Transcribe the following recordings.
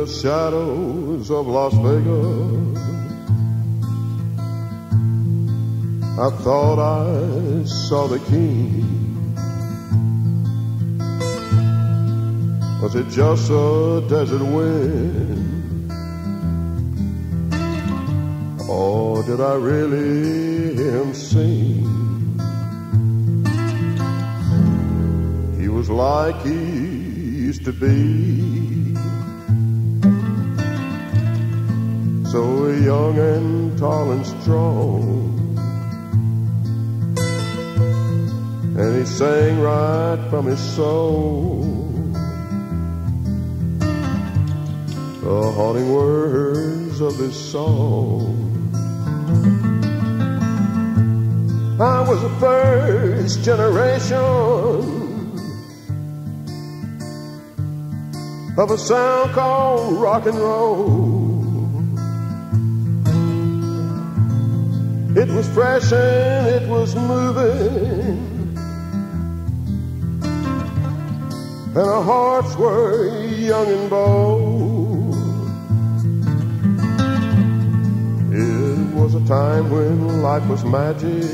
the shadows of Las Vegas. I thought I saw the king. Was it just a desert wind? Or did I really hear him sing? He was like he used to be. So young and tall and strong. And he sang right from his soul. the haunting words of this song. I was the first generation of a sound called rock and roll. It was fresh and it was moving, and our hearts were young and bold. It was a time when life was magic.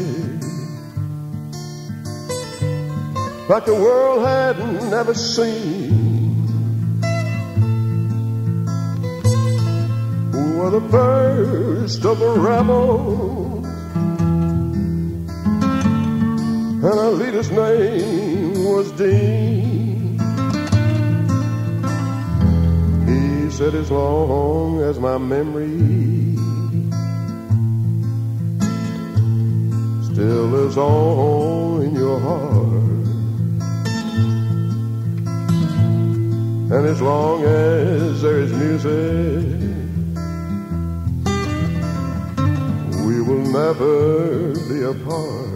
Like the world had never seen. Were the first of the rebels? And our leader's name was Dean. He said, as long as my memory still is on in your heart. And as long as there is music, we will never be apart.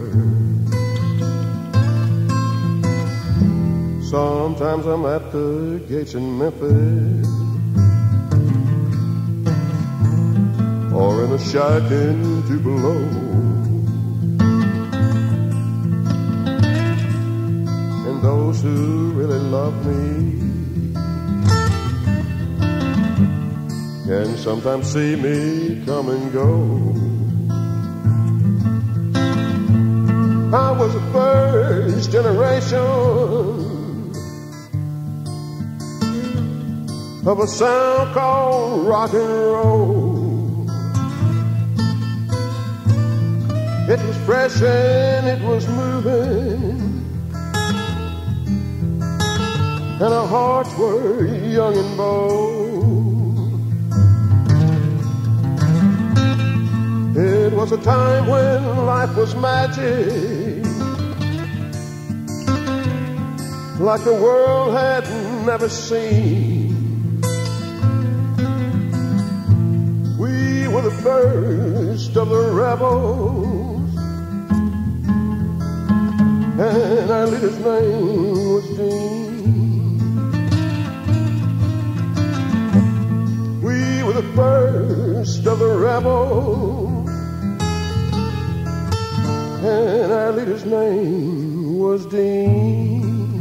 Sometimes I'm at the gates in Memphis. Or in a shack in Tupelo And those who really love me can sometimes see me come and go. I was the first generation of a sound called rock and roll. It was fresh and it was moving and our hearts were young and bold. It was a time when life was magic, like the world had never seen. First of the rebels, and our leader's name was Dean. We were the first of the rebels, and our leader's name was Dean.